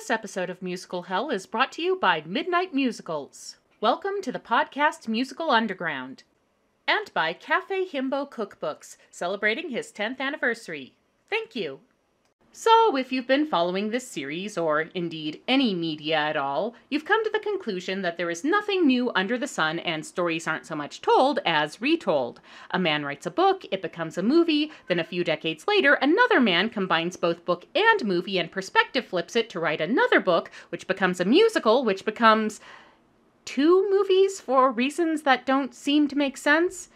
This episode of Musical Hell is brought to you by Midnight Musicals. Welcome to the podcast Musical Underground. And by Cafe Himbo Cookbooks, celebrating his 10th anniversary. Thank you. So, if you've been following this series, or indeed any media at all, you've come to the conclusion that there is nothing new under the sun and stories aren't so much told as retold. A man writes a book, it becomes a movie, then a few decades later, another man combines both book and movie and perspective flips it to write another book, which becomes a musical, which becomes. two movies for reasons that don't seem to make sense?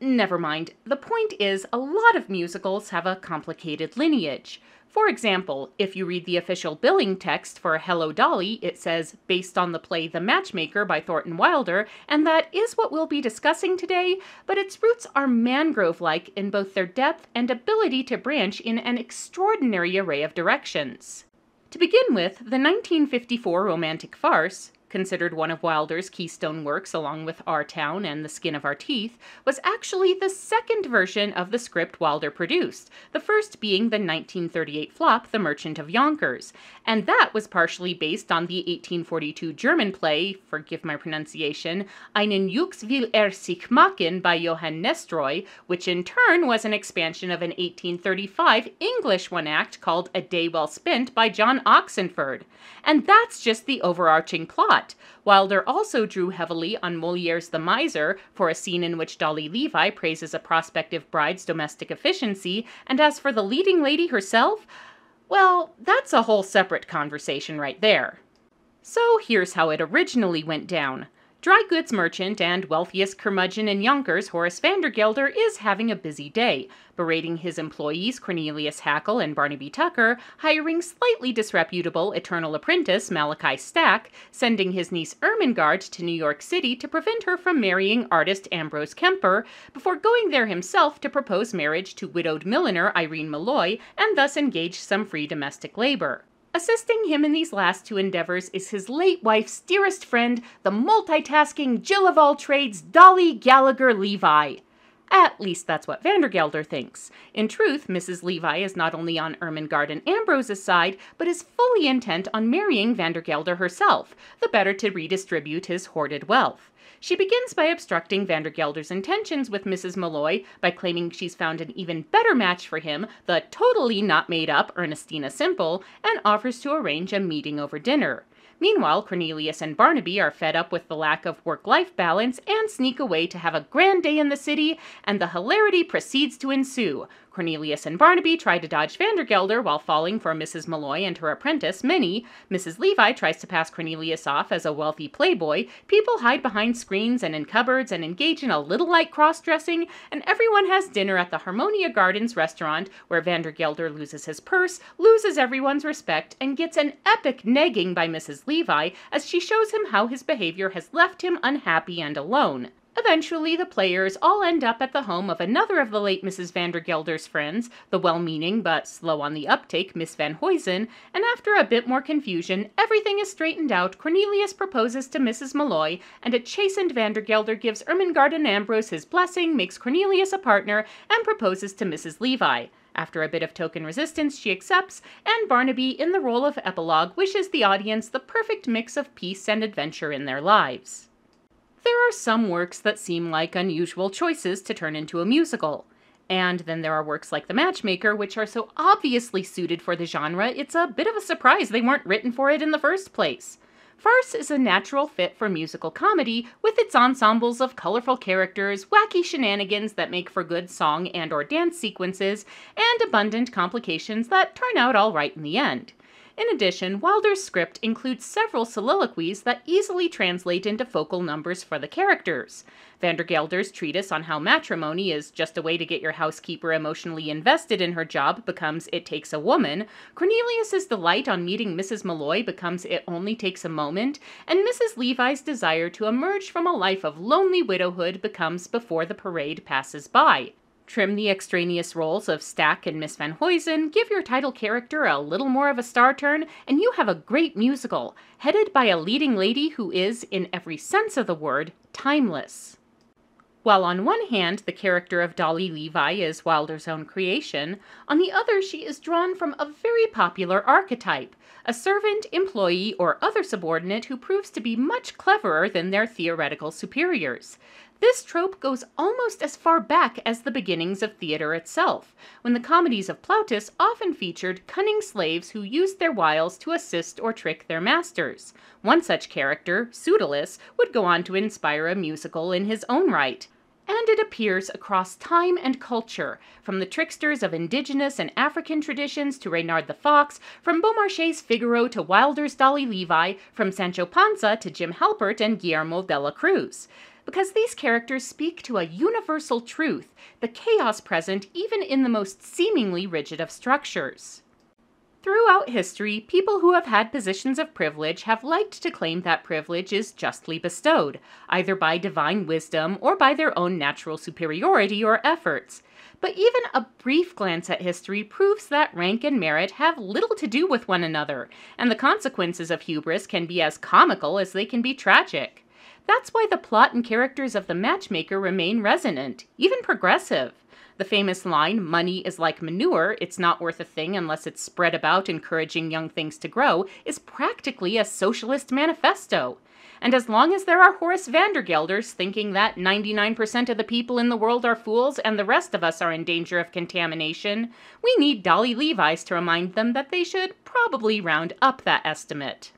Never mind. The point is, a lot of musicals have a complicated lineage. For example, if you read the official billing text for Hello Dolly, it says, based on the play The Matchmaker by Thornton Wilder, and that is what we'll be discussing today, but its roots are mangrove like in both their depth and ability to branch in an extraordinary array of directions. To begin with, the 1954 romantic farce, considered one of Wilder's keystone works along with Our Town and The Skin of Our Teeth, was actually the second version of the script Wilder produced, the first being the 1938 flop The Merchant of Yonkers, and that was partially based on the 1842 German play, forgive my pronunciation, Einen Jux will er sich machen by Johann Nestroy, which in turn was an expansion of an 1835 English one act called A Day Well Spent by John Oxenford. And that's just the overarching plot. Wilder also drew heavily on Moliere's The Miser for a scene in which Dolly Levi praises a prospective bride's domestic efficiency, and as for the leading lady herself, well, that's a whole separate conversation right there. So here's how it originally went down. Dry goods merchant and wealthiest curmudgeon in Yonkers, Horace Vandergelder, is having a busy day, berating his employees Cornelius Hackl and Barnaby Tucker, hiring slightly disreputable eternal apprentice Malachi Stack, sending his niece Ermengarde to New York City to prevent her from marrying artist Ambrose Kemper, before going there himself to propose marriage to widowed milliner Irene Molloy and thus engage some free domestic labor. Assisting him in these last two endeavors is his late wife's dearest friend, the multitasking Jill of all trades, Dolly Gallagher Levi. At least that's what Vandergelder thinks. In truth, Mrs. Levi is not only on Ermengarde and Ambrose's side, but is fully intent on marrying Vandergelder herself, the better to redistribute his hoarded wealth. She begins by obstructing Vandergelder's intentions with Mrs. Molloy by claiming she's found an even better match for him, the totally not made up Ernestina Simple, and offers to arrange a meeting over dinner. Meanwhile, Cornelius and Barnaby are fed up with the lack of work life balance and sneak away to have a grand day in the city, and the hilarity proceeds to ensue. Cornelius and Barnaby try to dodge Vandergelder while falling for Mrs. Molloy and her apprentice, Minnie. Mrs. Levi tries to pass Cornelius off as a wealthy playboy. People hide behind screens and in cupboards and engage in a little light cross dressing, and everyone has dinner at the Harmonia Gardens restaurant where Vandergelder loses his purse, loses everyone's respect, and gets an epic negging by Mrs. Levi as she shows him how his behavior has left him unhappy and alone. Eventually, the players all end up at the home of another of the late Mrs. Vandergelder's friends, the well meaning but slow on the uptake Miss Van Huysen, and after a bit more confusion, everything is straightened out. Cornelius proposes to Mrs. Molloy, and a chastened Vandergelder gives Ermengarde and Ambrose his blessing, makes Cornelius a partner, and proposes to Mrs. Levi. After a bit of token resistance, she accepts, and Barnaby, in the role of epilogue, wishes the audience the perfect mix of peace and adventure in their lives. There are some works that seem like unusual choices to turn into a musical. And then there are works like The Matchmaker, which are so obviously suited for the genre, it's a bit of a surprise they weren't written for it in the first place. Farce is a natural fit for musical comedy, with its ensembles of colorful characters, wacky shenanigans that make for good song and or dance sequences, and abundant complications that turn out all right in the end. In addition, Wilder's script includes several soliloquies that easily translate into focal numbers for the characters. Vandergelder's treatise on how matrimony is just a way to get your housekeeper emotionally invested in her job becomes It Takes a Woman, Cornelius's delight on meeting Mrs. Molloy becomes It Only Takes a Moment, and Mrs. Levi's desire to emerge from a life of lonely widowhood becomes Before the Parade Passes By. Trim the extraneous roles of Stack and Miss Van Huysen, give your title character a little more of a star turn, and you have a great musical, headed by a leading lady who is, in every sense of the word, timeless. While on one hand, the character of Dolly Levi is Wilder's own creation, on the other, she is drawn from a very popular archetype a servant, employee, or other subordinate who proves to be much cleverer than their theoretical superiors. This trope goes almost as far back as the beginnings of theater itself, when the comedies of Plautus often featured cunning slaves who used their wiles to assist or trick their masters. One such character, Pseudolus, would go on to inspire a musical in his own right and it appears across time and culture, from the tricksters of indigenous and African traditions to Reynard the Fox, from Beaumarchais' Figaro to Wilder's Dolly Levi, from Sancho Panza to Jim Halpert and Guillermo de la Cruz. Because these characters speak to a universal truth, the chaos present even in the most seemingly rigid of structures. Throughout history, people who have had positions of privilege have liked to claim that privilege is justly bestowed, either by divine wisdom or by their own natural superiority or efforts. But even a brief glance at history proves that rank and merit have little to do with one another, and the consequences of hubris can be as comical as they can be tragic. That's why the plot and characters of The Matchmaker remain resonant, even progressive. The famous line, money is like manure, it's not worth a thing unless it's spread about encouraging young things to grow, is practically a socialist manifesto. And as long as there are Horace Vandergelders thinking that 99% of the people in the world are fools and the rest of us are in danger of contamination, we need Dolly Levi's to remind them that they should probably round up that estimate.